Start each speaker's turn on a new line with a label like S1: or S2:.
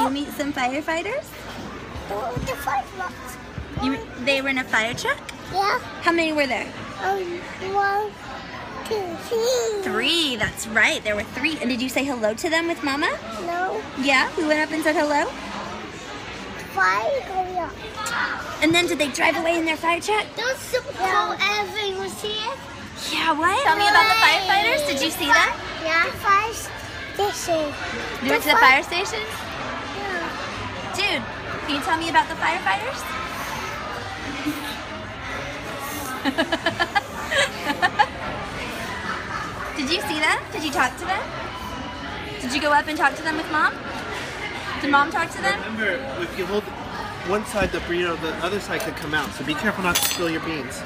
S1: some firefighters?
S2: The fireworks.
S1: You, they were in a fire truck?
S2: Yeah.
S1: How many were there?
S2: Um, one, two, three.
S1: Three, that's right. There were three. And did you say hello to them with Mama?
S2: No.
S1: Yeah, we went up and said hello.
S2: Fire.
S1: And then did they drive away in their fire truck?
S2: That was super cool. Everything was here.
S1: Yeah, what? Tell me about the firefighters. Did you see them?
S2: Yeah. Fire station.
S1: You went to the fire station?
S2: Yeah.
S1: Jude, can you tell me about the firefighters? Did you see them? Did you talk to them? Did you go up and talk to them with mom? Did mom talk to them?
S3: Remember, if you hold one side the burrito, the other side could come out. So be careful not to spill your beans.